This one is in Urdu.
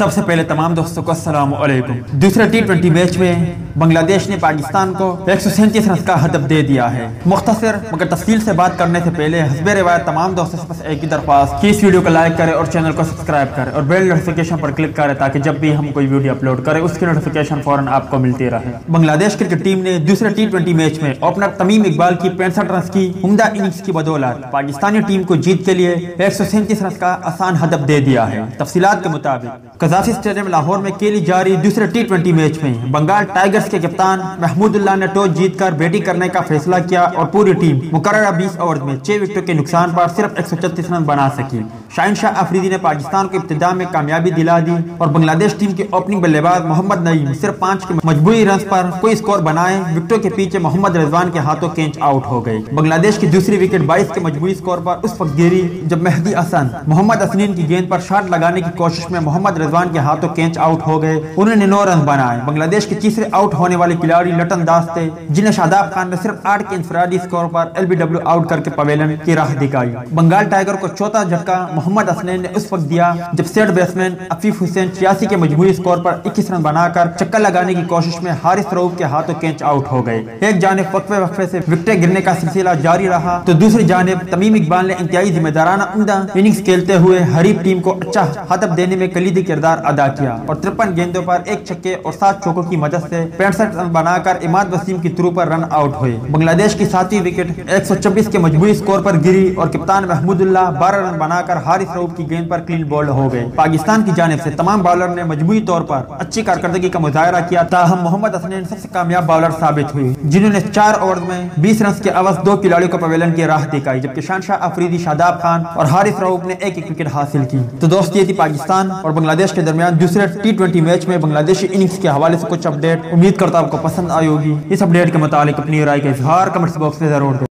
سب سے پہلے تمام دوستوں کو السلام علیکم۔ دوسرے ٹی ٹوینٹی میچ میں بنگلہ دیش نے پاکستان کو ایک سو سینتیس رنز کا ہدف دے دیا ہے۔ مختصر مگر تفصیل سے بات کرنے سے پہلے حسب روایت تمام دوستوں سے بس ایک ہی درخواست کہ اس ویڈیو کو لائک کرے اور چینل کو سبسکرائب کرے اور بیل نوٹیفیکیشن پر کلک کرے تاکہ جب بھی ہم کوئی ویڈیو اپلوڈ کرے اس کی نوٹیفیکیشن فوراً آپ کو ملتی رہے۔ بنگلہ دیش کرکٹ ٹیم نے دوسرے ٹی ٹوینٹی میچ میں اوپنر تمیم اقبال کی پینسٹھ رنز کی عمدہ اننگز کی بدولت پاکستانی ٹیم کو جیت کے لیے ایک سو سینتیس رنز کا آسان ہدف دے دیا ہے۔ تفصیلات کے مطابق قذافی اسٹیڈیم لاہور میں کیلی جاری دوسرے ٹی ٹوینٹی میچ میں۔ بنگال ٹائیگرز کے کپتان محمود اللہ نے ٹاس جیت کر بیٹنگ کرنے کا فیصلہ کیا اور پوری ٹیم مقررہ بیس اوور میں چھ وکٹوں کے نقصان پر صرف ایک سو چتیس رن بنا سکی۔ شاہن شاہ افریدی نے پاکستان کو ابتدا میں کامیابی دلا دی اور بنگلہ دیش ٹیم کے اوپننگ بلے باز محمد نعیم صرف پانچ کے مجبوری رنز پر کوئی سکور بنائے۔ وکٹوں کے پیچھے محمد رضوان کے ہاتھوں کینچ آؤٹ ہو گئی بنگلہ دیش کی دوسری وکٹ بائیس کے مجبوری سکور پر اس وقت گری جب مہدی حسن، محمد اسنین کی گیند پر شاٹ لگانے کی کوشش میں محمد رضوان کے ہاتھوں کینچ آؤٹ ہو گئے۔ انہوں نے نو رن بنائے۔ بنگلہ دیش کے تیسرے آؤٹ ہونے والے کھلاڑی لٹن داس تھے، جنہیں شاداب خان نے صرف آٹھ کے انفرادی سکور پر ایل بی ڈبلیو آؤٹ کر کے پویلن کی راہ دکھائی۔ بنگال ٹائیگر کو چوتھا جھٹکا محمد اسنین نے اس وقت دیا، جب سیٹ بیٹسمین عفیف حسین چھیاسی کے مجموعی سکور پر اکیس رن بنا کر چکر لگانے کی کوشش میں حارث روب کے ہاتھوں کینچ آؤٹ ہو گئے۔ ایک جانب وقفے وقفے سے وکٹیں گرنے کا سلسلہ جاری رہا، تو دوسری جانب تمیم اقبال نے انتہائی ذمہ دارانہ عمدہ اننگز کھیلتے ہوئے حریف ٹیم کو اچھا ہدف دینے میں کلیدی کردار ادا کیا اور ترپن گیندوں پر ایک چھکے اور سات چوکوں کی مدد سے پینسٹھ رن بنا کر اماد وسیم کی تھرو پر رن آؤٹ ہوئے۔ بنگلہ دیش کی ساتویں وکٹ ایک سو چوبیس کے مجموعی سکور پر گری اور کپتان محمود اللہ بارہ رن بنا کر حارث روب کی گیند پر کلین بولڈ ہو گئے۔ پاکستان کی جانب سے تمام بالر نے مجموعی طور پر اچھی کارکردگی کا مظاہرہ کیا۔ تاہم محمد حسنین سب سے کامیاب بالر ثابت ہوئی جنہوں نے چار اوور میں بیس رنز کے عوض دو کھلاڑیوں کو پویلن کی راہ دکھائی جبکہ شانشاہ افریدی شاداب خان اور حارث روب نے ایک ایک وکٹ حاصل کی۔ تو دوست یہ تھی پاکستان اور بنگلہ دیش کے درمیان دوسرے ٹی ٹوئنٹی میچ میں بنگلہ دیشی اننگز کے حوالے سے کچھ اپڈیٹ امید کرتا آپ کو پسند آئی ہوگی۔ اس اپڈیٹ کے متعلق اپنی رائے کا اظہار کمنٹس باکس میں ضرور دیں